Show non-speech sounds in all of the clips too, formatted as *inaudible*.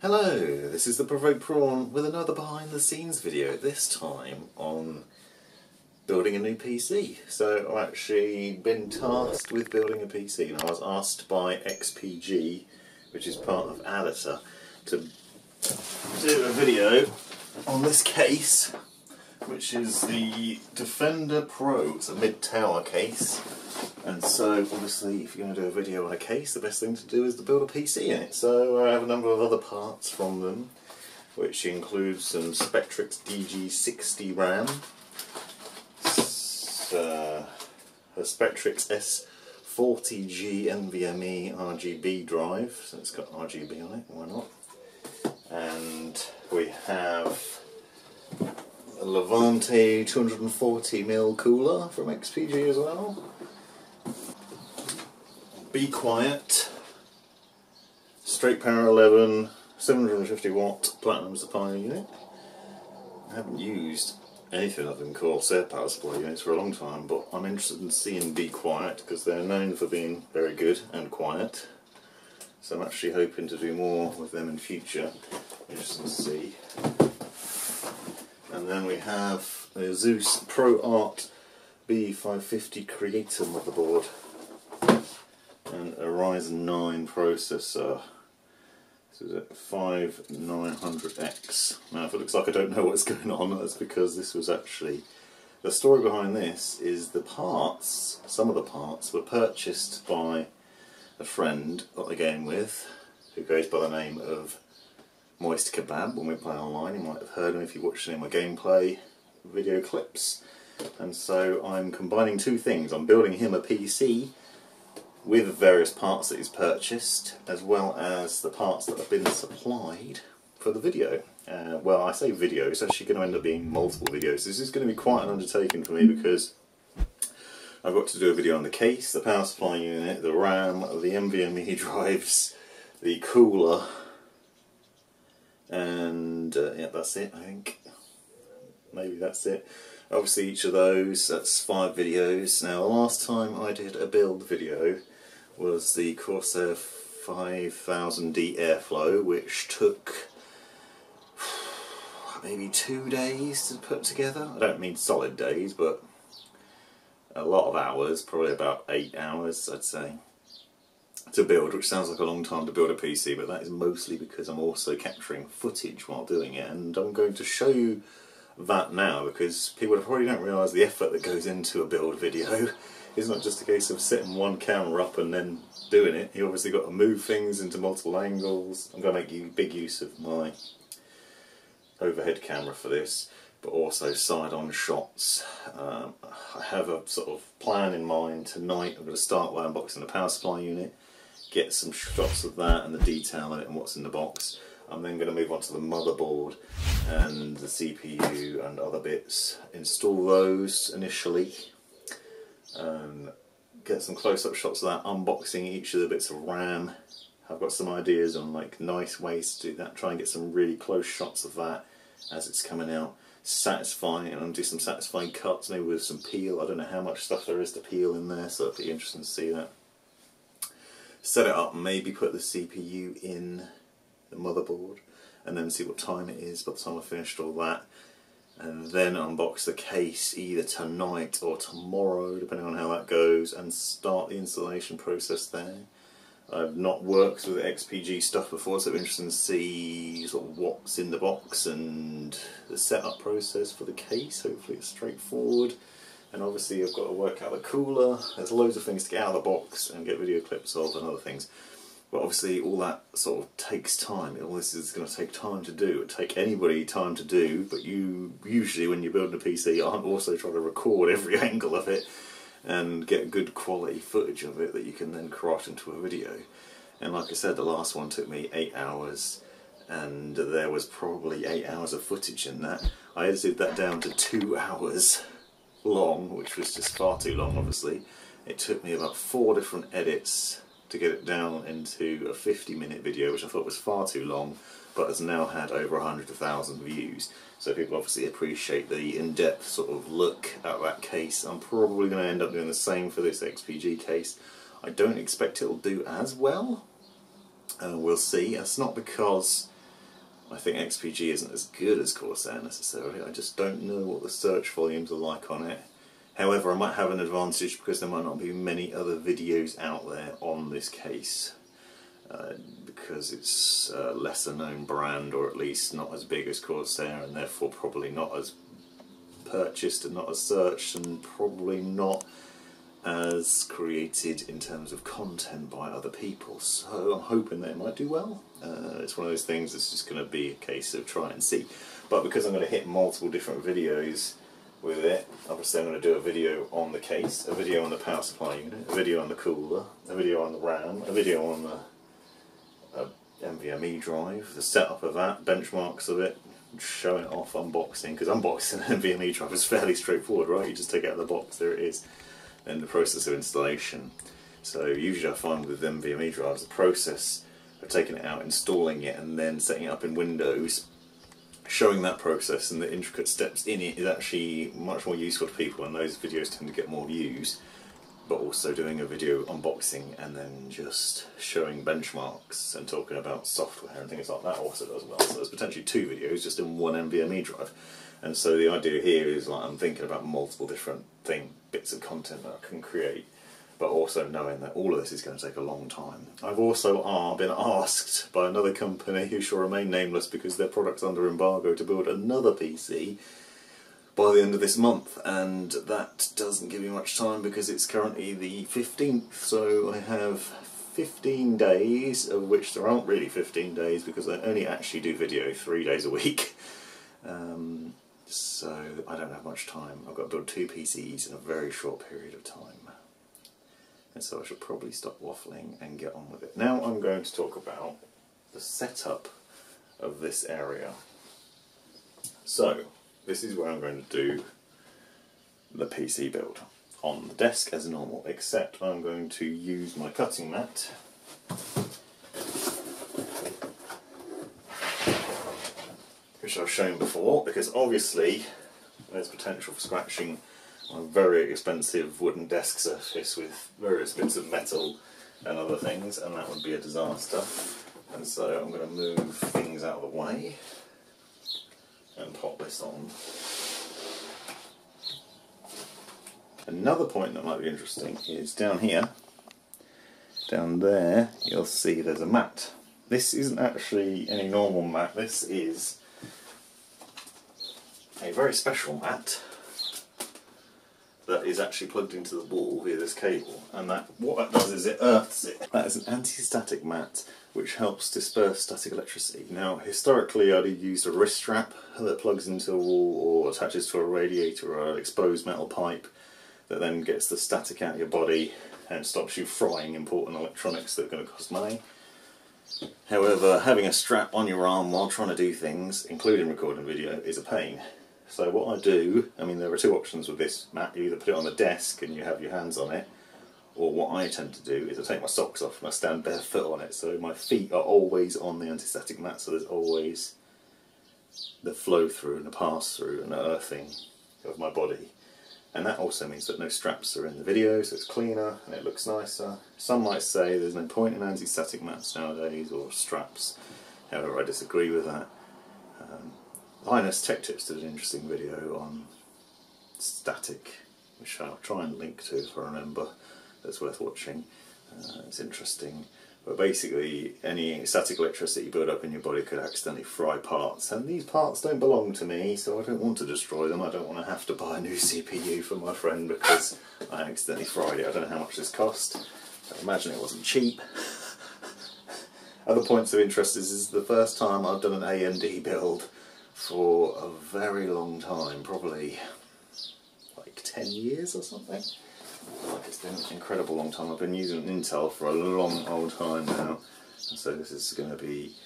Hello, this is the Provoked Prawn with another behind the scenes video, this time on building a new PC. So I've actually been tasked with building a PC and I was asked by XPG, which is part of ADATA, to do a video on this case, which is the Defender Pro. It's a mid-tower case. And so, obviously, if you're going to do a video on a case, the best thing to do is to build a PC in it. So I have a number of other parts from them, which includes some Spectrix DG60 RAM, uh, a Spectrix S40G NVMe RGB drive, so it's got RGB on it, why not? And we have a Levante 240mm cooler from XPG as well. Be Quiet, straight power 11, 750 watt platinum supply unit. I haven't used anything other than Corsair power supply units for a long time, but I'm interested in seeing Be Quiet because they're known for being very good and quiet. So I'm actually hoping to do more with them in future. Interesting to see. And then we have a Pro Art B550 Creator motherboard and a Ryzen 9 processor. This is a 5900X. Now if it looks like I don't know what's going on, that's because this was actually... The story behind this is the parts, some of the parts, were purchased by a friend that I game with, who goes by the name of Moist Kebab when we play online. You might have heard him if you watched any of my gameplay video clips. And so I'm combining two things. I'm building him a PC with various parts that he's purchased, as well as the parts that have been supplied for the video. Uh, well, I say video, it's actually going to end up being multiple videos. This is going to be quite an undertaking for me because I've got to do a video on the case, the power supply unit, the RAM, the NVMe *laughs* drives, the cooler, and uh, yeah, that's it, I think. Maybe that's it. Obviously each of those, that's five videos. Now the last time I did a build video was the Corsair 5000D Airflow, which took *sighs* maybe two days to put together. I don't mean solid days, but a lot of hours, probably about eight hours I'd say, to build, which sounds like a long time to build a PC, but that is mostly because I'm also capturing footage while doing it, and I'm going to show you that now because people probably don't realise the effort that goes into a build video. *laughs* It's not just a case of setting one camera up and then doing it. You obviously got to move things into multiple angles. I'm going to make big use of my overhead camera for this, but also side-on shots. Um, I have a sort of plan in mind tonight. I'm going to start by unboxing the power supply unit, get some shots of that and the detail in it and what's in the box. I'm then going to move on to the motherboard and the CPU and other bits, install those initially, um, get some close-up shots of that, unboxing each of the bits of RAM. I've got some ideas on like nice ways to do that, try and get some really close shots of that as it's coming out, satisfying and do some satisfying cuts, maybe with some peel. I don't know how much stuff there is to peel in there, so it'll be interesting to see that. Set it up, maybe put the CPU in the motherboard and then see what time it is by the time I've finished all that and then unbox the case either tonight or tomorrow depending on how that goes and start the installation process there. I've not worked with XPG stuff before so it's interesting to see sort of what's in the box and the setup process for the case. Hopefully it's straightforward and obviously I've got to work out the cooler. There's loads of things to get out of the box and get video clips of and other things. But obviously all that sort of takes time. All this is going to take time to do. It take anybody time to do, but you usually when you're building a PC aren't also trying to record every *laughs* angle of it and get good quality footage of it that you can then craft into a video. And like I said, the last one took me eight hours and there was probably eight hours of footage in that. I edited that down to two *laughs* hours long, which was just far too long obviously. It took me about four different edits to get it down into a 50 minute video which I thought was far too long but has now had over 100,000 views so people obviously appreciate the in-depth sort of look at that case. I'm probably going to end up doing the same for this XPG case. I don't expect it'll do as well. Uh, we'll see. It's not because I think XPG isn't as good as Corsair necessarily. I just don't know what the search volumes are like on it. However, I might have an advantage because there might not be many other videos out there on this case. Uh, because it's a lesser known brand or at least not as big as Corsair and therefore probably not as purchased and not as searched and probably not as created in terms of content by other people. So I'm hoping they might do well. Uh, it's one of those things that's just going to be a case of try and see. But because I'm going to hit multiple different videos with it, obviously I'm going to do a video on the case, a video on the power supply unit, a video on the cooler, a video on the RAM, a video on the uh, NVMe drive, the setup of that, benchmarks of it, showing it off, unboxing, because unboxing *laughs* an NVMe drive is fairly straightforward, right? You just take it out of the box, there it is, and the process of installation. So usually I find with NVMe drives, the process of taking it out, installing it, and then setting it up in Windows, showing that process and the intricate steps in it is actually much more useful to people, and those videos tend to get more views but also doing a video unboxing and then just showing benchmarks and talking about software and things like that also does well. So there's potentially two videos just in one NVMe drive. And so the idea here is like I'm thinking about multiple different thing bits of content that I can create, but also knowing that all of this is going to take a long time. I've also uh, been asked by another company who shall remain nameless because their product's under embargo to build another PC by the end of this month and that doesn't give me much time because it's currently the 15th so I have 15 days of which there aren't really 15 days because I only actually do video three days a week *laughs* um, so I don't have much time. I've got to build two PCs in a very short period of time and so I should probably stop waffling and get on with it. Now I'm going to talk about the setup of this area. So this is where I'm going to do the PC build on the desk as normal, except I'm going to use my cutting mat which I've shown before, because obviously there's potential for scratching a very expensive wooden desk surface with various bits of metal and other things, and that would be a disaster. And so I'm going to move things out of the way and pop this on. Another point that might be interesting is down here, down there, you'll see there's a mat. This isn't actually any normal mat, this is a very special mat that is actually plugged into the wall via this cable and that what that does is it earths it. That is an anti-static mat which helps disperse static electricity. Now historically I'd used a wrist strap that plugs into a wall or attaches to a radiator or an exposed metal pipe that then gets the static out of your body and stops you frying important electronics that are going to cost money. However, having a strap on your arm while trying to do things, including recording video, is a pain. So what I do, I mean there are two options with this mat, you either put it on the desk and you have your hands on it, or what I tend to do is I take my socks off and I stand barefoot on it, so my feet are always on the anti-static mat, so there's always the flow through and the pass through and the earthing of my body. And that also means that no straps are in the video, so it's cleaner and it looks nicer. Some might say there's no point in anti-static mats nowadays or straps, however I disagree with that. Linus Tech Tips did an interesting video on static, which I'll try and link to if I remember, that's worth watching. Uh, it's interesting. But basically, any static electricity you build up in your body could accidentally fry parts, and these parts don't belong to me, so I don't want to destroy them. I don't want to have to buy a new CPU for my friend because I accidentally fried it. I don't know how much this cost. I imagine it wasn't cheap. *laughs* Other points of interest is, is the first time I've done an AMD build for a very long time, probably like 10 years or something. Like it's been an incredible long time. I've been using Intel for a long old time now, and so this is going to be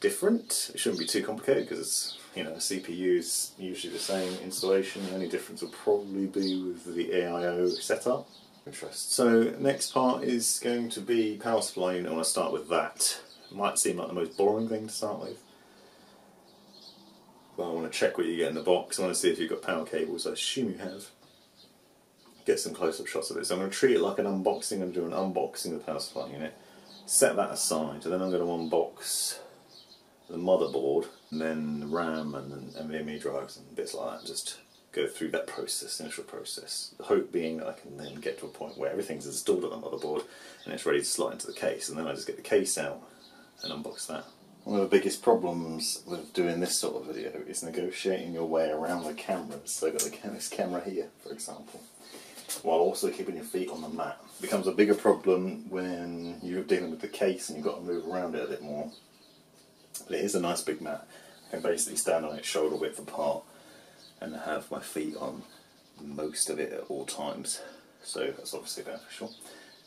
different. It shouldn't be too complicated because you know CPU is usually the same installation. The only difference will probably be with the AIO setup. Interest. So next part is going to be power supply unit. I want to start with that. Might seem like the most boring thing to start with. But I want to check what you get in the box. I want to see if you've got power cables. I assume you have get some close-up shots of it. So I'm going to treat it like an unboxing. I'm going to do an unboxing of the power supply unit, set that aside, and then I'm going to unbox the motherboard, and then the RAM and then NVMe drives and bits like that. Just go through that process, initial process. The hope being that I can then get to a point where everything's installed on the motherboard and it's ready to slot into the case, and then I just get the case out and unbox that. One of the biggest problems with doing this sort of video is negotiating your way around the cameras. So I've got the, this camera here, for example, while also keeping your feet on the mat. It becomes a bigger problem when you're dealing with the case and you've got to move around it a bit more. But it is a nice big mat. I can basically stand on it shoulder width apart and have my feet on most of it at all times. So that's obviously beneficial.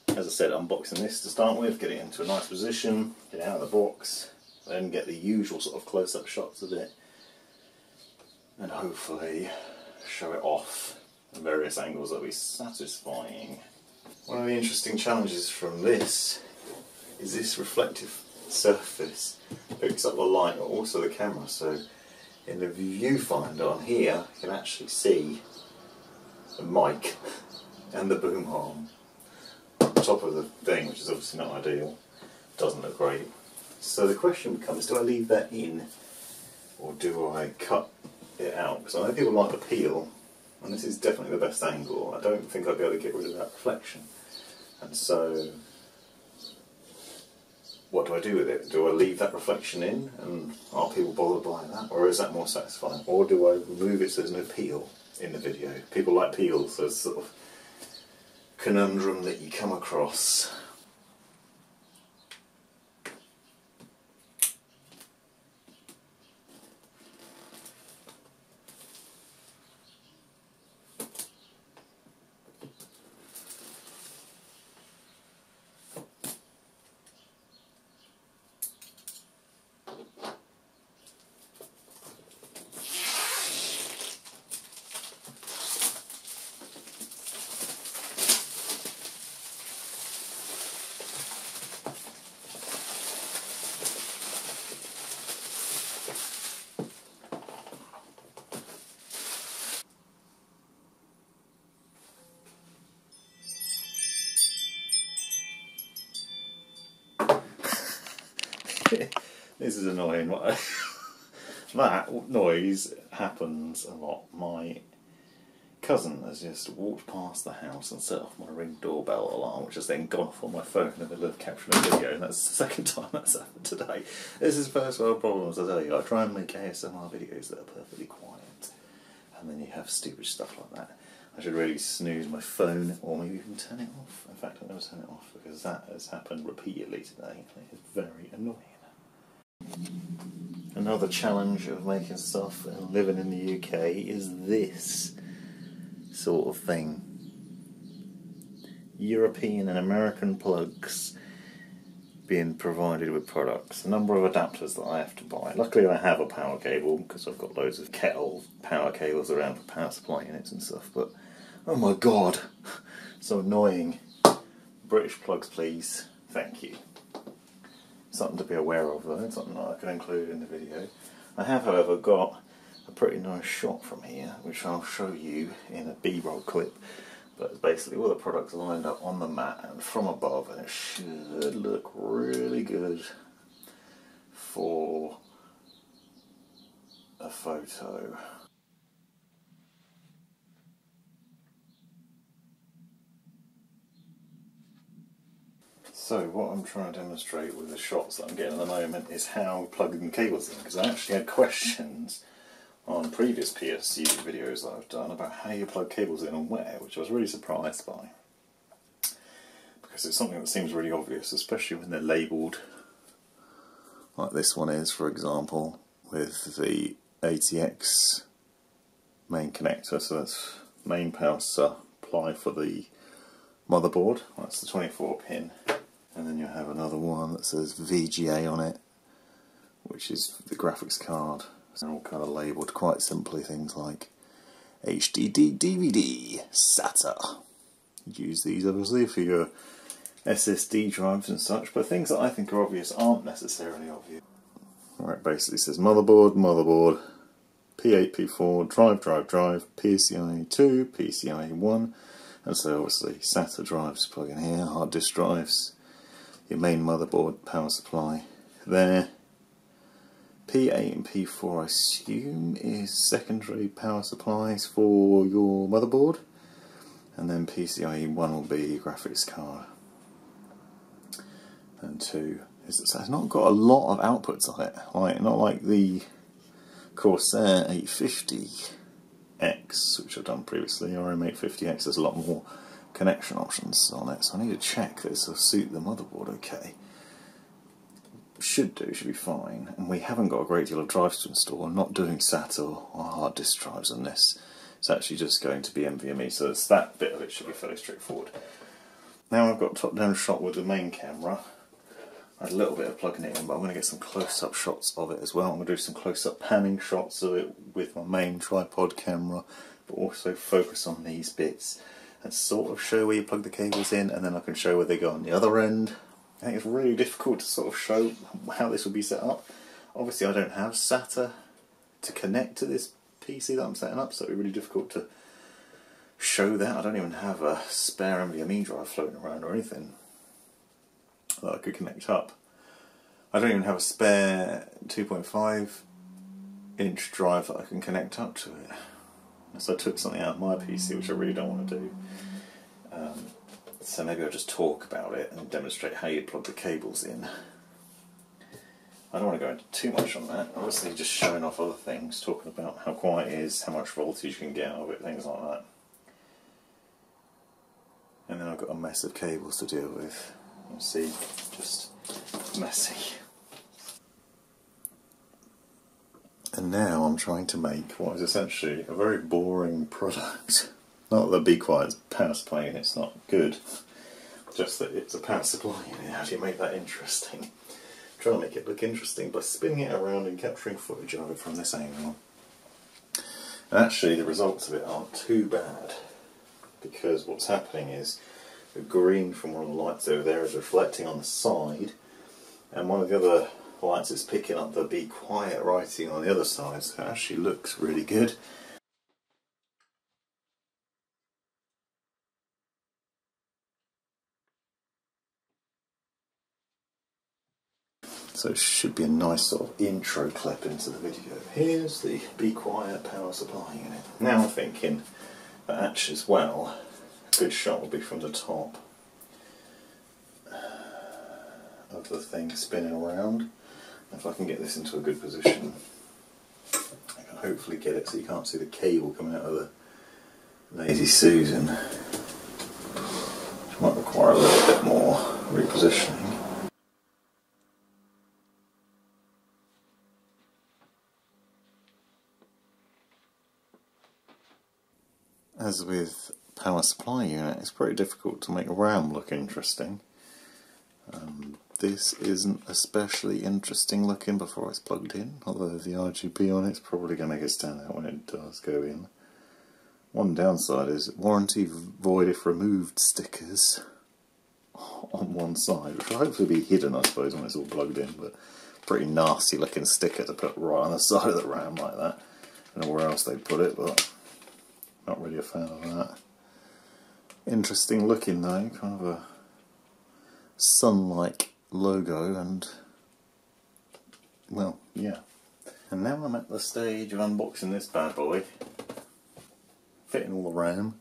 As I said, unboxing this to start with, get it into a nice position, get it out of the box, then get the usual sort of close-up shots of it, and hopefully show it off in various angles that'll be satisfying. One of the interesting challenges from this is this reflective surface picks up the light but also the camera. So in the viewfinder on here you can actually see the mic *laughs* and the boom arm. On top of the thing which is obviously not ideal doesn't look great so the question becomes do I leave that in or do I cut it out because I know people like the peel and this is definitely the best angle I don't think I'd be able to get rid of that reflection and so what do I do with it? Do I leave that reflection in and are people bothered by that or is that more satisfying? Or do I remove it so there's no peel in the video? People like peels, so it's sort of conundrum that you come across. *laughs* this is annoying. *laughs* that noise happens a lot. My cousin has just walked past the house and set off my ring doorbell alarm, which has then gone off on my phone in the middle of capturing a video, and that's the *laughs* second time that's happened today. This is first world problems, I tell you. I try and make ASMR videos that are perfectly quiet, and then you have stupid stuff like that. I should really snooze my phone or maybe even turn it off. In fact, I'll never turn it off because that has happened repeatedly today and it is very annoying. Another challenge of making stuff and living in the UK is this sort of thing. European and American plugs being provided with products. A number of adapters that I have to buy. Luckily I have a power cable because I've got loads of kettle power cables around for power supply units and stuff, but oh my god, *laughs* so annoying. British plugs please, thank you. Something to be aware of though, something that I can include in the video. I have however got a pretty nice shot from here, which I'll show you in a B-roll clip but it's basically all the products lined up on the mat and from above and it should look really good for a photo. So what I'm trying to demonstrate with the shots that I'm getting at the moment is how plugging cables in because I actually had questions on previous PSU videos that I've done about how you plug cables in and where, which I was really surprised by. Because it's something that seems really obvious, especially when they're labelled like this one is, for example, with the ATX main connector, so that's main power supply for the motherboard, that's the 24 pin, and then you have another one that says VGA on it, which is the graphics card they're all kind of labelled quite simply things like HDD DVD SATA. use these obviously for your SSD drives and such, but things that I think are obvious aren't necessarily obvious. Right, basically says motherboard, motherboard, P8, P4, drive, drive, drive, PCIe 2, PCIe 1, and so obviously SATA drives plug in here, hard disk drives, your main motherboard power supply. There, P8 and P4 I assume is secondary power supplies for your motherboard. And then PCIe 1 will be graphics card. And 2 is it's not got a lot of outputs on it. Like not like the Corsair 850X which I've done previously. Or M850X there's a lot more connection options on it so I need to check this will suit the motherboard okay should do, should be fine. And we haven't got a great deal of drives to install. I'm not doing SATA or hard disk drives on this. It's actually just going to be NVMe, so that bit of it should be fairly straightforward. Now I've got top-down shot with the main camera. I had a little bit of plugging it in, but I'm going to get some close-up shots of it as well. I'm going to do some close-up panning shots of it with my main tripod camera, but also focus on these bits and sort of show where you plug the cables in, and then I can show where they go on the other end I think it's really difficult to sort of show how this will be set up. Obviously I don't have SATA to connect to this PC that I'm setting up, so it'll be really difficult to show that. I don't even have a spare NVMe drive floating around or anything that I could connect up. I don't even have a spare 2.5 inch drive that I can connect up to it. So I took something out of my PC, which I really don't want to do. Um, so maybe I'll just talk about it and demonstrate how you plug the cables in. I don't want to go into too much on that, obviously just showing off other things, talking about how quiet it is, how much voltage you can get out of it, things like that. And then I've got a mess of cables to deal with. You see, just messy. And now I'm trying to make what is essentially a very boring product. Not that Be Quiet's power supply it's not good, just that it's a power supply unit. How do you make that interesting? Try to make it look interesting by spinning it around and capturing footage of it from this angle. And actually the results of it aren't too bad because what's happening is the green from one of the lights over there is reflecting on the side and one of the other lights it's picking up the Be Quiet writing on the other side so it actually looks really good. So it should be a nice sort of intro clip into the video. Here's the Be Quiet power supply unit. Now I'm thinking that actually as well, a good shot will be from the top of the thing spinning around. If I can get this into a good position, I can hopefully get it so you can't see the cable coming out of the Lazy Susan. Which might require a little bit more repositioning. as with power supply unit, it's pretty difficult to make RAM look interesting. Um, this isn't especially interesting looking before it's plugged in, although the RGB on it's probably going to make it stand out when it does go in. One downside is warranty void if removed stickers *laughs* on one side, which will hopefully be hidden I suppose when it's all plugged in, but pretty nasty looking sticker to put right on the *laughs* side of the RAM like that. I don't know where else they'd put it, but not really a fan of that. Interesting looking though, kind of a sun-like logo and well, yeah. And now I'm at the stage of unboxing this bad boy, fitting all the RAM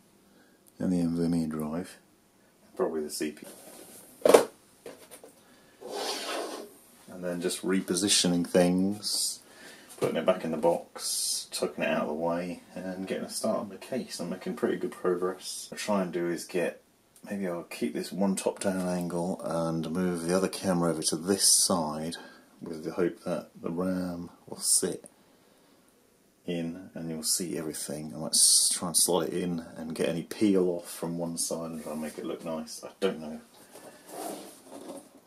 and the NVMe drive, probably the CPU. And then just repositioning things, putting it back in the box, tucking it out of the way and getting a start on the case. I'm making pretty good progress. What i try and do is get, maybe I'll keep this one top down angle and move the other camera over to this side with the hope that the RAM will sit in and you'll see everything. I might try and slot it in and get any peel off from one side and try and make it look nice. I don't know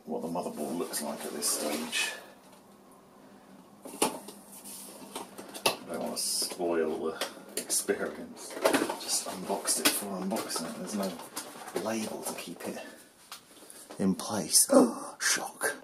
what the motherboard looks like at this stage. I don't want to spoil the experience. Just unboxed it for unboxing it. There's no label to keep it in place. Oh, shock.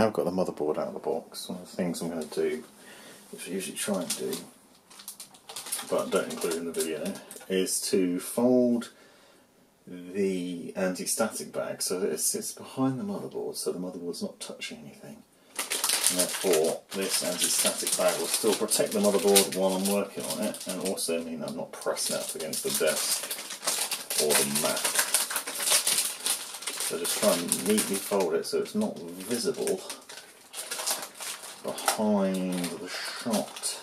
now I've got the motherboard out of the box, one of the things I'm going to do, which I usually try and do, but don't include in the video, is to fold the anti-static bag so that it sits behind the motherboard so the motherboard's not touching anything. And therefore this anti-static bag will still protect the motherboard while I'm working on it and also mean I'm not pressing up against the desk or the mat. So just try and neatly fold it so it's not visible behind the shot.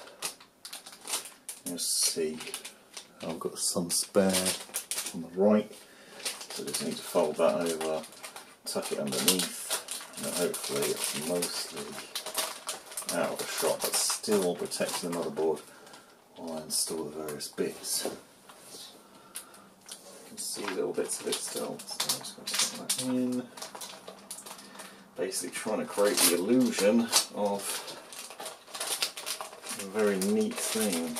Let's see I've got some spare on the right so just need to fold that over, tuck it underneath, and hopefully it's mostly out of the shot, but still protects the motherboard while I install the various bits. You can see little bits of it still, so I'm just going to put that in. Basically trying to create the illusion of a very neat thing.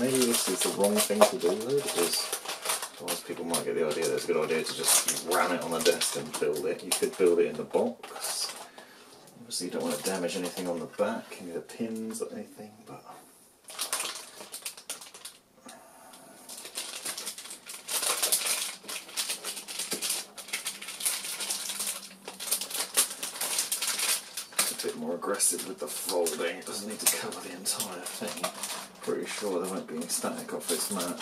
Maybe this is the wrong thing to do though, because Otherwise people might get the idea that it's a good idea to just ram it on the desk and build it. You could build it in the box. Obviously you don't want to damage anything on the back, any of the pins or anything, but a with the folding. It doesn't need to cover the entire thing. Pretty sure there won't be any static off this mat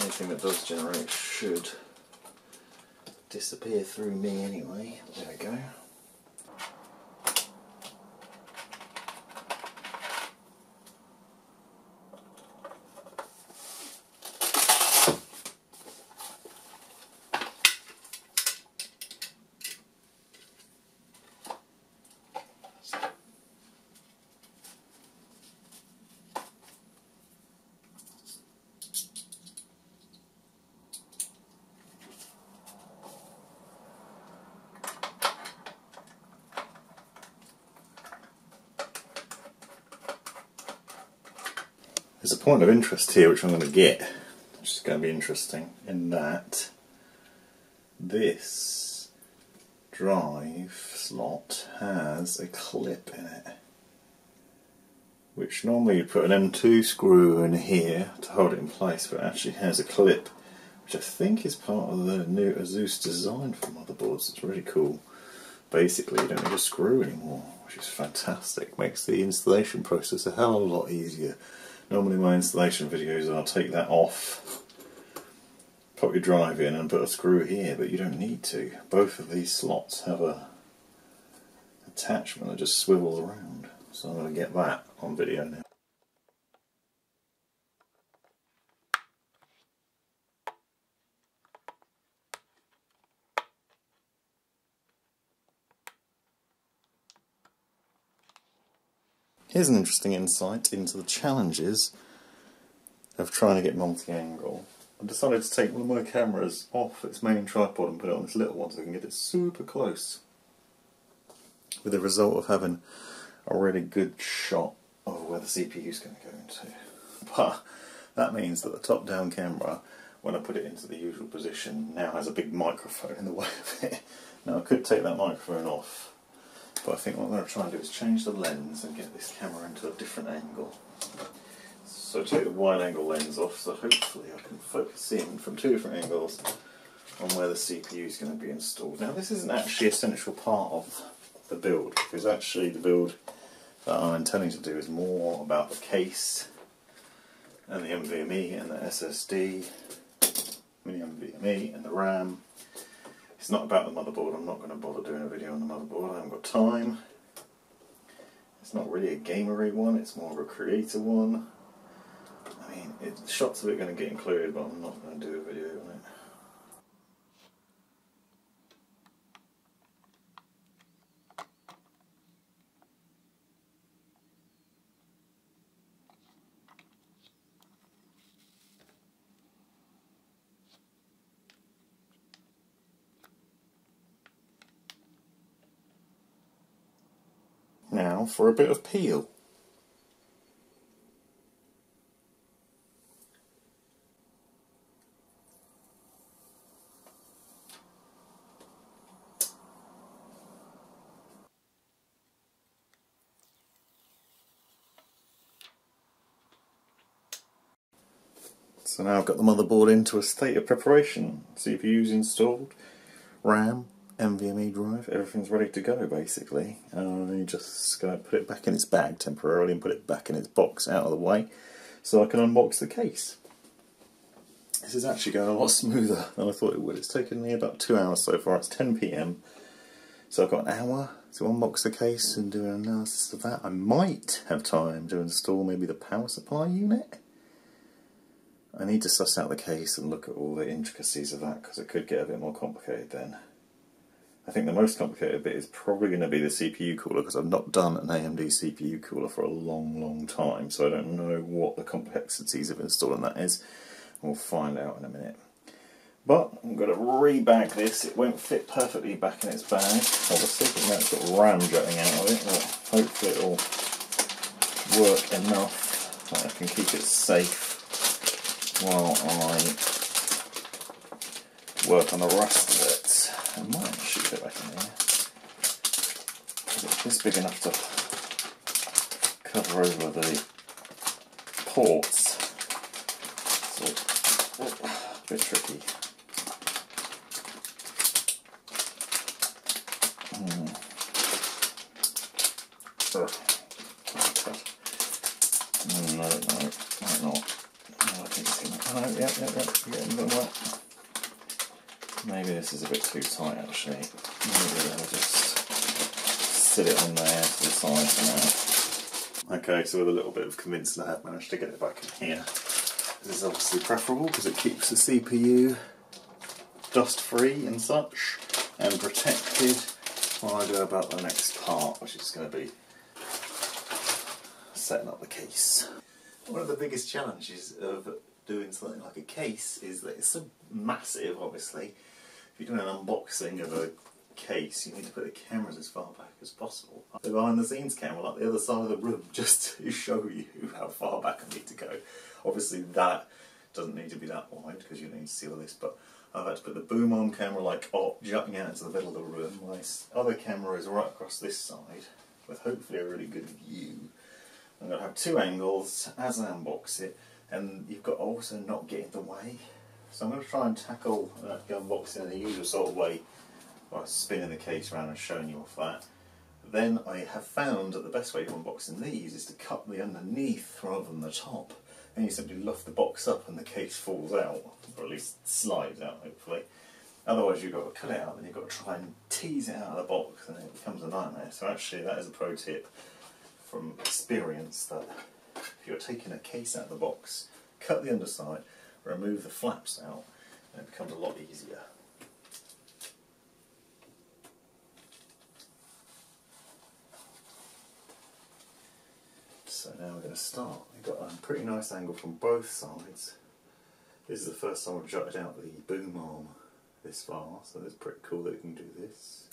anything that does generate should disappear through me anyway. There we go. There's a point of interest here which I'm going to get, which is going to be interesting, in that this drive slot has a clip in it. Which normally you'd put an M2 screw in here to hold it in place, but it actually has a clip, which I think is part of the new Asus design for motherboards. It's really cool. Basically, you don't need a screw anymore, which is fantastic. Makes the installation process a hell of a lot easier. Normally my installation videos I'll take that off, put your drive in and put a screw here, but you don't need to. Both of these slots have a attachment that just swivels around. So I'm going to get that on video now. Here's an interesting insight into the challenges of trying to get multi-angle. I decided to take one of my cameras off its main tripod and put it on this little one so I can get it super close. With the result of having a really good shot of where the CPU is going to go into. But that means that the top-down camera, when I put it into the usual position, now has a big microphone in the way of it. Now I could take that microphone off but I think what I'm going to try and do is change the lens and get this camera into a different angle. So take the wide angle lens off so hopefully I can focus in from two different angles on where the CPU is going to be installed. Now this isn't actually a central part of the build because actually the build that I'm intending to do is more about the case and the NVMe and the SSD, mini NVMe and the RAM it's not about the motherboard, I'm not going to bother doing a video on the motherboard, I haven't got time. It's not really a gamery one, it's more of a creator one. I mean, it, shots of it going to get included, but I'm not going to do a video on it. for a bit of peel. So now I've got the motherboard into a state of preparation. CPU's installed, RAM, NVMe drive, everything's ready to go basically. Uh, I'm just going to put it back in its bag temporarily and put it back in its box out of the way so I can unbox the case. This is actually going a lot smoother than I thought it would. It's taken me about two hours so far. It's 10pm. So I've got an hour to unbox the case and do an analysis of that. I might have time to install maybe the power supply unit. I need to suss out the case and look at all the intricacies of that because it could get a bit more complicated then. I think the most complicated bit is probably going to be the CPU cooler because I've not done an AMD CPU cooler for a long, long time, so I don't know what the complexities of installing that is. We'll find out in a minute. But I'm going to rebag this. It won't fit perfectly back in its bag, obviously, because now it's got RAM jutting out of it. But hopefully it'll work enough that I can keep it safe while I work on the rest of it. I might actually fit back in here. This big enough to cover over the ports. So, a bit tricky. Hmm. No, no, might not. Oh, Oh. Maybe this is a bit too tight actually. Maybe I'll just sit it on there to the side for now. Okay, so with a little bit of convincing I have managed to get it back in here. This is obviously preferable because it keeps the CPU dust free and such and protected while I go about the next part which is going to be setting up the case. One of the biggest challenges of doing something like a case is that it's so massive obviously if you're doing an unboxing of a case, you need to put the cameras as far back as possible. The behind the scenes camera, like the other side of the room, *laughs* just to show you how far back I need to go. Obviously that doesn't need to be that wide because you need to see all this, but I've had to put the boom arm camera like oh, up, jutting out into the middle of the room. My other camera is right across this side with hopefully a really good view. I'm going to have two angles as I unbox it and you've got to also not get in the way so I'm going to try and tackle the unboxing in the usual sort of way by spinning the case around and showing you off that. Then I have found that the best way to unboxing these is to cut the underneath rather than the top. Then you simply lift the box up and the case falls out, or at least slides out hopefully. Otherwise you've got to cut it out and you've got to try and tease it out of the box and it becomes a nightmare. So actually that is a pro tip from experience that if you're taking a case out of the box, cut the underside, remove the flaps out and it becomes a lot easier. So now we're going to start. We've got a pretty nice angle from both sides. This is the first time I've jutted out the boom arm this far, so it's pretty cool that we can do this.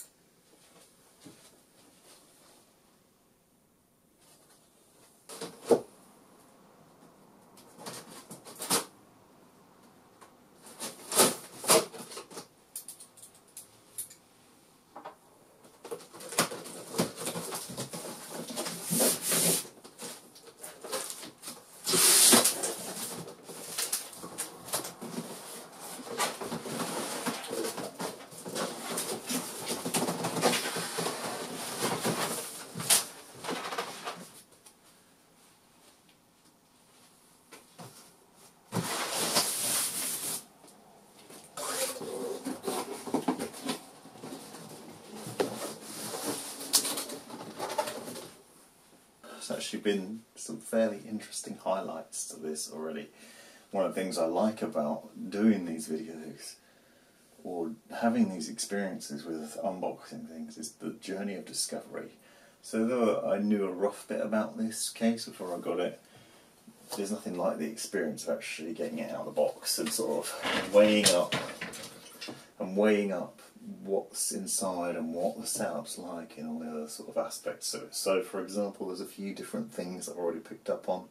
There's actually been some fairly interesting highlights to this already. One of the things I like about doing these videos or having these experiences with unboxing things is the journey of discovery. So though I knew a rough bit about this case before I got it, there's nothing like the experience of actually getting it out of the box and sort of weighing up and weighing up what's inside and what the setup's like and all the other sort of aspects of it. So for example there's a few different things I've already picked up on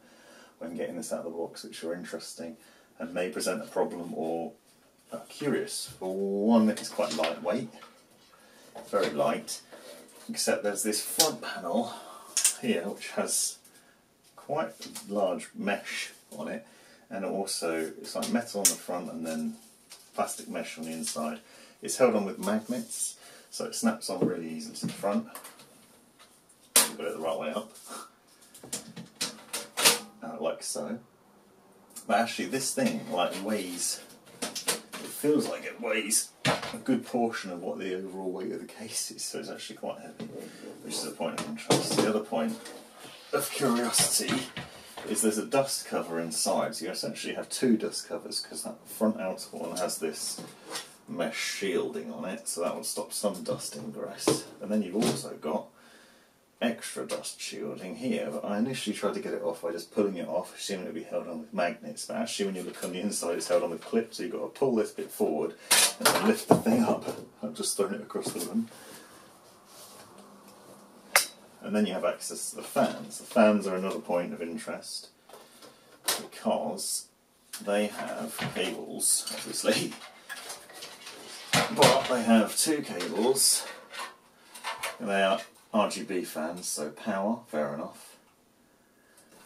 when getting this out of the box which are interesting and may present a problem or are curious. For one it's quite lightweight, very light, except there's this front panel here which has quite a large mesh on it and also it's like metal on the front and then plastic mesh on the inside. It's held on with magnets, so it snaps on really easily to the front. Got it the right way up, uh, like so. But actually, this thing like weighs. It feels like it weighs a good portion of what the overall weight of the case is, so it's actually quite heavy, which is a point of interest. The other point of curiosity is there's a dust cover inside, so you essentially have two dust covers because that front outer one has this mesh shielding on it, so that will stop some dust ingress. And then you've also got extra dust shielding here, but I initially tried to get it off by just pulling it off, assuming it would be held on with magnets, but actually when you look on the inside it's held on with clips, so you've got to pull this bit forward and then lift the thing up. I've just thrown it across the room. And then you have access to the fans. The fans are another point of interest because they have cables, obviously, *laughs* but they have two cables. They are RGB fans, so power, fair enough,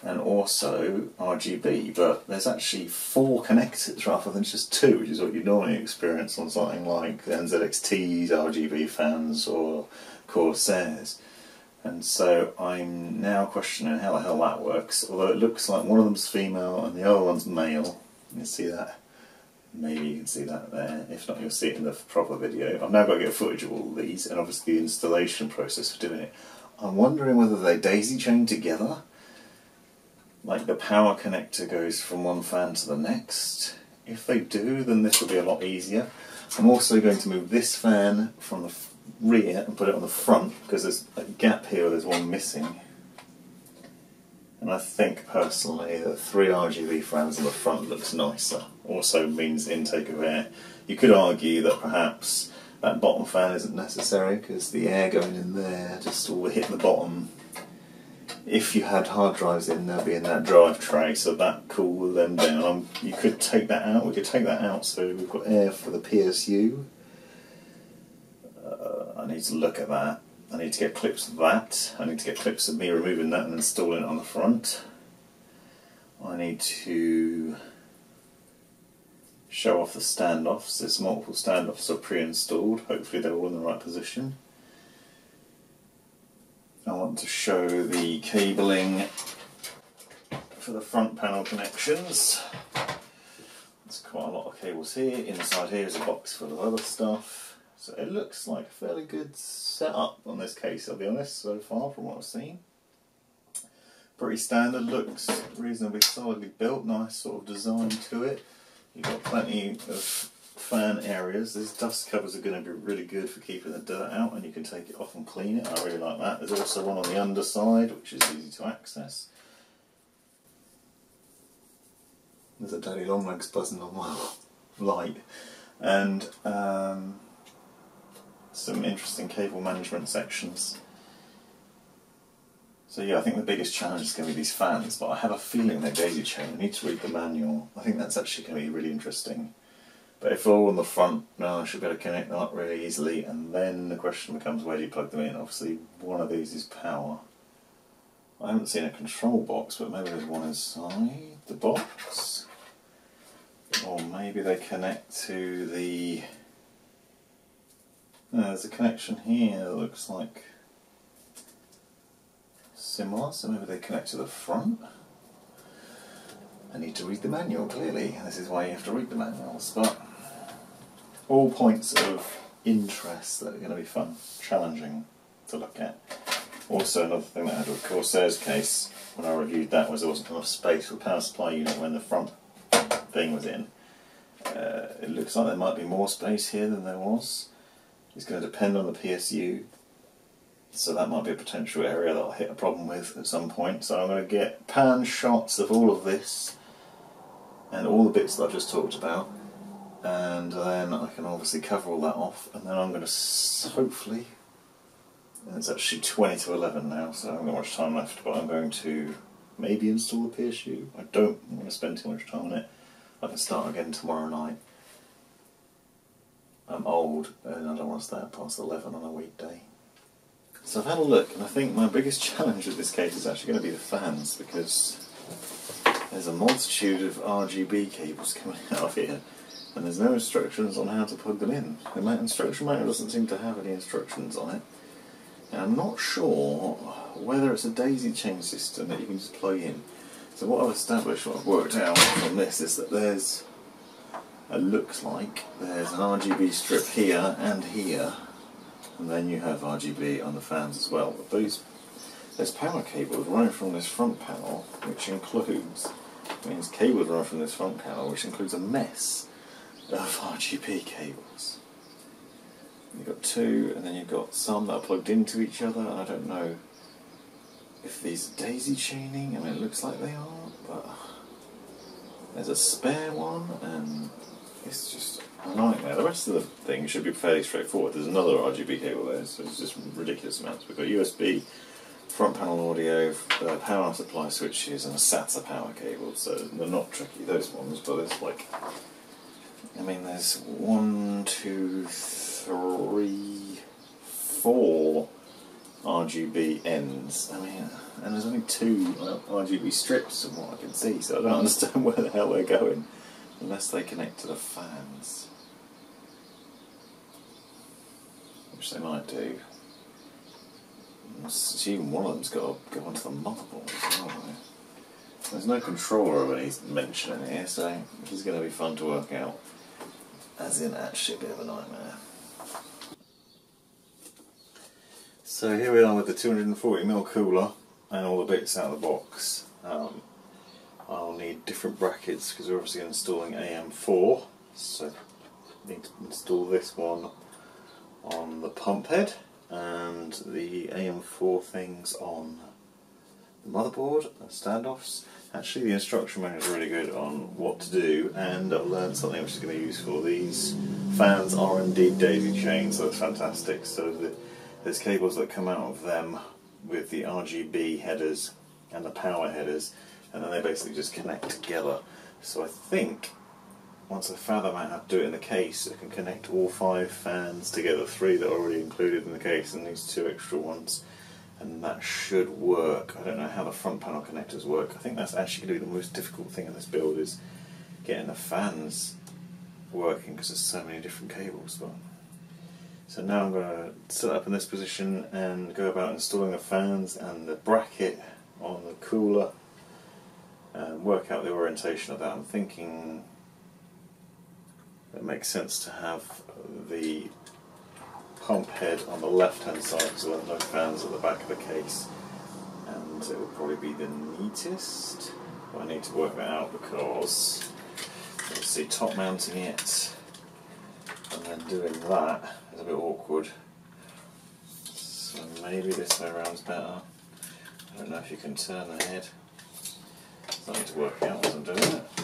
and also RGB, but there's actually four connectors rather than just two, which is what you normally experience on something like the NZXT's RGB fans or Corsairs. And so I'm now questioning how the hell that works, although it looks like one of them's female and the other one's male. You see that? Maybe you can see that there. If not, you'll see it in the proper video. I've now got to get footage of all these and obviously the installation process for doing it. I'm wondering whether they daisy chain together. Like the power connector goes from one fan to the next. If they do, then this will be a lot easier. I'm also going to move this fan from the rear and put it on the front because there's a gap here there's one missing. And I think personally that three RGB fans on the front looks nicer. Also means intake of air. You could argue that perhaps that bottom fan isn't necessary because the air going in there just will hit the bottom. If you had hard drives in, they'll be in that drive tray, so that cool them down. Um, you could take that out. We could take that out so we've got air for the PSU I need to look at that. I need to get clips of that. I need to get clips of me removing that and installing it on the front. I need to show off the standoffs. There's multiple standoffs are pre-installed. Hopefully they're all in the right position. I want to show the cabling for the front panel connections. There's quite a lot of cables here. Inside here is a box full of other stuff. So it looks like a fairly good setup on this case, I'll be honest, so far from what I've seen. Pretty standard, looks reasonably solidly built, nice sort of design to it. You've got plenty of fan areas. These dust covers are going to be really good for keeping the dirt out and you can take it off and clean it. I really like that. There's also one on the underside which is easy to access. There's a daddy longlegs buzzing on my *laughs* light. And um, some interesting cable management sections. So yeah, I think the biggest challenge is going to be these fans, but I have a feeling they're daisy chain. I need to read the manual. I think that's actually going to be really interesting. But if all on the front, no, I should be able to connect them up really easily, and then the question becomes where do you plug them in? Obviously, one of these is power. I haven't seen a control box, but maybe there's one inside the box. Or maybe they connect to the there's a connection here that looks like similar, so maybe they connect to the front. I need to read the manual, clearly. This is why you have to read the manuals, but all points of interest that are going to be fun, challenging to look at. Also, another thing that I had with Corsair's case when I reviewed that was there wasn't enough space for the power supply unit when the front thing was in. Uh, it looks like there might be more space here than there was. It's going to depend on the PSU, so that might be a potential area that I'll hit a problem with at some point. So I'm going to get pan shots of all of this and all the bits that I've just talked about, and then I can obviously cover all that off, and then I'm going to hopefully. And it's actually 20 to 11 now, so I haven't got much time left, but I'm going to maybe install the PSU. I don't want to spend too much time on it. I can start again tomorrow night. I'm old and I don't want to stay up past 11 on a weekday. So I've had a look and I think my biggest *laughs* challenge with this case is actually going to be the fans because there's a multitude of RGB cables *laughs* coming out of here, and there's no instructions on how to plug them in. The instruction manual doesn't seem to have any instructions on it. And I'm not sure whether it's a daisy chain system that you can just plug in. So what I've established, what I've worked out from this, is that there's, it looks like, there's an RGB strip here and here, and then you have RGB on the fans as well. But those, there's power cables running from this front panel, which includes, means cables running from this front panel, which includes a mess of *laughs* RGB cables. You've got two, and then you've got some that are plugged into each other, and I don't know if these are daisy chaining, I mean it looks like they are, but there's a spare one, and it's just a nightmare. The rest of the thing should be fairly straightforward. There's another RGB cable there, so it's just ridiculous amounts. We've got USB, front panel audio, uh, power supply switches, and a SATA power cable, so they're not tricky, those ones, but it's like, I mean there's one, two, three, four RGB ends. I mean, and there's only two uh, RGB strips from what I can see, so I don't *laughs* understand where the hell they're going unless they connect to the fans. Which they might do. Even one of them's got to go onto the motherboard as well. There's no controller of any mention in here, so this is going to be fun to work out. As in, actually, a bit of a nightmare. So here we are with the 240ml cooler and all the bits out of the box. Um, I'll need different brackets because we're obviously installing AM4 so need to install this one on the pump head and the AM4 things on the motherboard, the standoffs. Actually the instruction manual is really good on what to do and I've learned something which is going to be useful. These fans are indeed daisy chains so it's fantastic. So the there's cables that come out of them with the RGB headers and the power headers and then they basically just connect together. So I think once I fathom out how to do it in the case I can connect all five fans together, three that are already included in the case and these two extra ones and that should work. I don't know how the front panel connectors work. I think that's actually going to be the most difficult thing in this build is getting the fans working because there's so many different cables. But so now I'm going to sit up in this position and go about installing the fans and the bracket on the cooler and work out the orientation of that. I'm thinking it makes sense to have the pump head on the left hand side so there are no fans at the back of the case and it would probably be the neatest. But I need to work that out because obviously top mounting it and then doing that is a bit awkward. So maybe this way around's better. I don't know if you can turn the head. Need to work out as I'm doing it.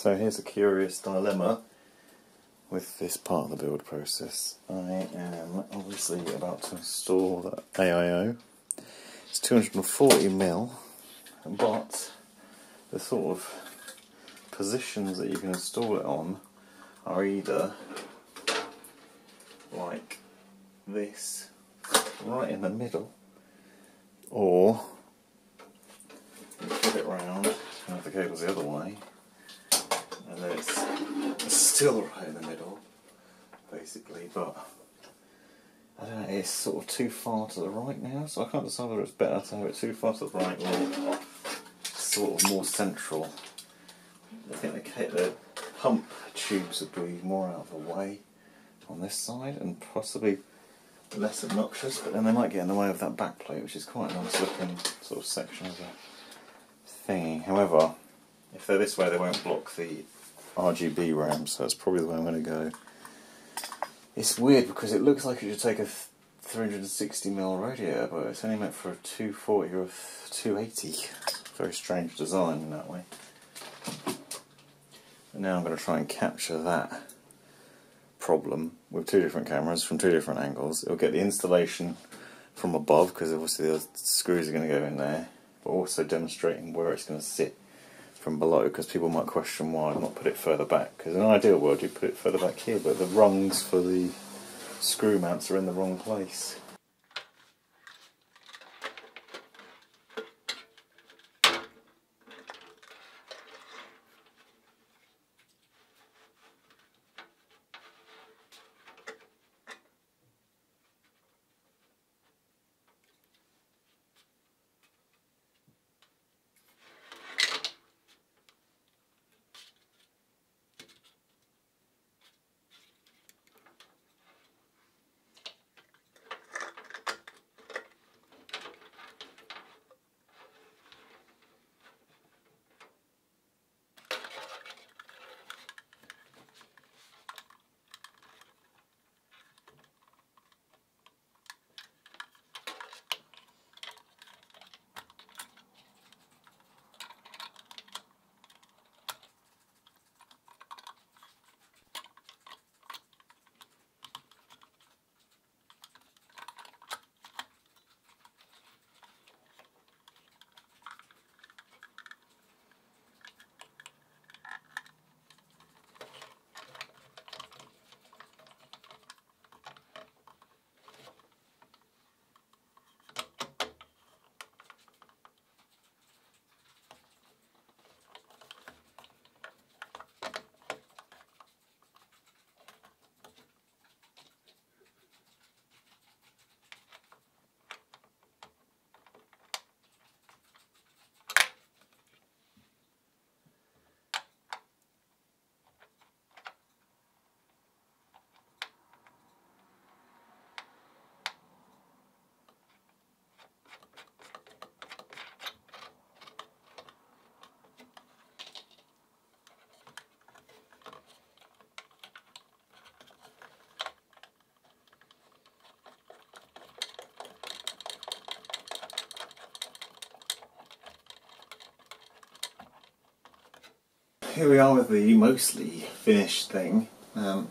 So here's a curious dilemma with this part of the build process. I am obviously about to install the AIO. It's 240 mil, but the sort of positions that you can install it on are either like this, right in the middle, or flip it round, have the cables the other way, it's still right in the middle, basically, but I don't know, it's sort of too far to the right now, so I can't decide whether it's better to have it too far to the right or sort of more central. I think the, the pump tubes would be more out of the way on this side and possibly less obnoxious, but then they might get in the way of that back plate, which is quite a nice looking sort of section of the thingy. However, if they're this way, they won't block the RGB RAM, so that's probably the way I'm going to go. It's weird because it looks like it should take a 360mm radiator, but it's only meant for a 240 or a 280. Very strange design in that way. And now I'm going to try and capture that problem with two different cameras from two different angles. It'll get the installation from above because obviously the screws are going to go in there, but also demonstrating where it's going to sit from below because people might question why I've not put it further back. Because in an ideal world, you'd put it further back here, but the rungs for the screw mounts are in the wrong place. Here we are with the mostly finished thing. Um,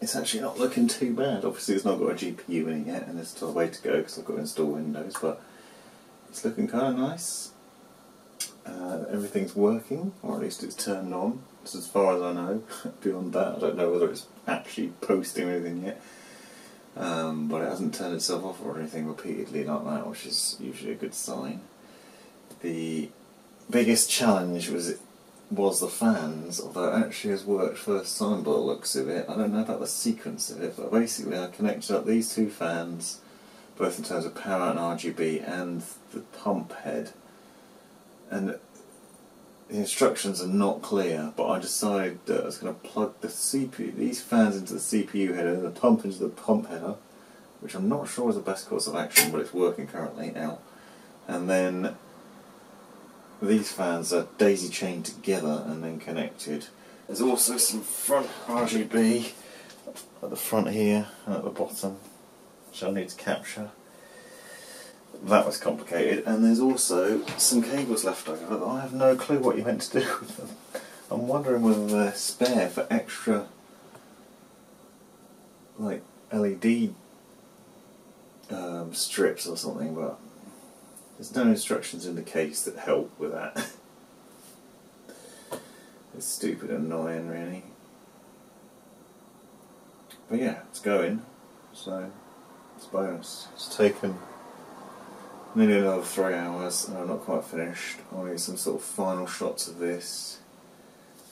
it's actually not looking too bad. Obviously it's not got a GPU in it yet and there's still a way to go because I've got to install Windows, but it's looking kind of nice. Uh, everything's working, or at least it's turned on. That's as far as I know. *laughs* Beyond that, I don't know whether it's actually posting anything yet. Um, but it hasn't turned itself off or anything repeatedly like that, which is usually a good sign. The biggest challenge was was the fans, although it actually has worked first time by looks of it. I don't know about the sequence of it, but basically I connected up these two fans, both in terms of power and RGB, and the pump head. And the instructions are not clear, but I decided that I was going to plug the CPU, these fans into the CPU header and the pump into the pump header, which I'm not sure is the best course of action, but it's working currently now. And then these fans are daisy chained together and then connected. There's also some front RGB at the front here and at the bottom, which I need to capture. That was complicated, and there's also some cables left over I have no clue what you're meant to do *laughs* with them. I'm wondering whether they're spare for extra, like LED um, strips or something, but there's no instructions in the case that help with that. *laughs* it's stupid and annoying, really. But yeah, it's going, so it's bonus. It's taken nearly another three hours and I'm not quite finished. I need some sort of final shots of this.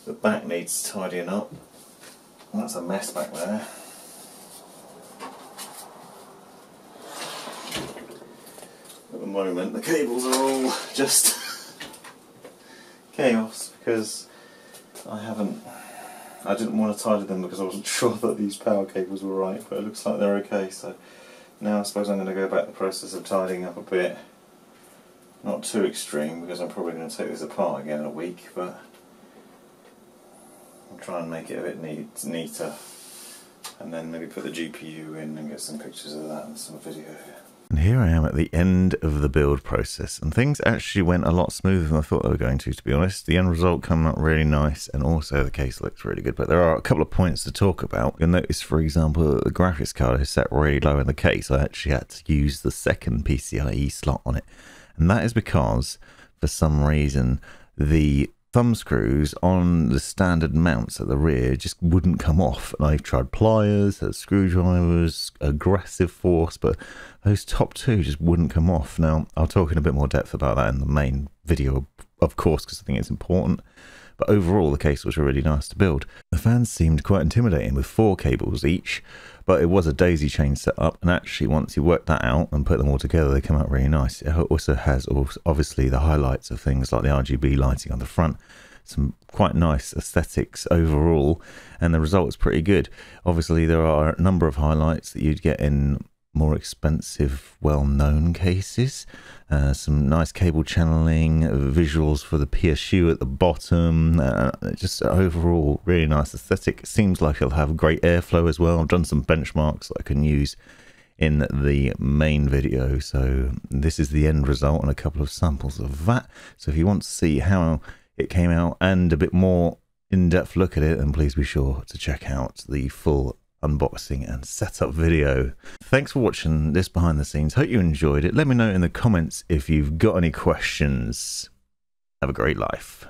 The back needs tidying up. That's a mess back there. Moment the cables are all just *laughs* chaos because I haven't I didn't want to tidy them because I wasn't *laughs* sure that these power cables were right, but it looks like they're okay, so now I suppose I'm going to go back the process of tidying up a bit. Not too extreme because I'm probably going to take this apart again in a week, but I'll try and make it a bit neat, neater and then maybe put the GPU in and get some pictures of that and some video. And here I am at the end of the build process, and things actually went a lot smoother than I thought they were going to, to be honest. The end result came out really nice, and also the case looks really good. But there are a couple of points to talk about. You'll notice, for example, that the graphics card is set really low in the case. I actually had to use the second PCIe slot on it, and that is because, for some reason, the thumb screws on the standard mounts at the rear just wouldn't come off. And I've tried pliers, uh, screwdrivers, aggressive force, but those top two just wouldn't come off. Now, I'll talk in a bit more depth about that in the main video, of course, because I think it's important. But overall, the case was really nice to build. The fans seemed quite intimidating with four cables each, but it was a daisy chain setup. And actually, once you work that out and put them all together, they come out really nice. It also has obviously the highlights of things like the RGB lighting on the front some quite nice aesthetics overall, and the result is pretty good. Obviously, there are a number of highlights that you'd get in more expensive, well-known cases. Uh, some nice cable channeling, visuals for the PSU at the bottom. Uh, just overall, really nice aesthetic. Seems like it'll have great airflow as well. I've done some benchmarks that I can use in the main video. So this is the end result and a couple of samples of that. So if you want to see how it came out and a bit more in-depth look at it, then please be sure to check out the full unboxing and setup video. Thanks for watching this behind the scenes. Hope you enjoyed it. Let me know in the comments if you've got any questions. Have a great life.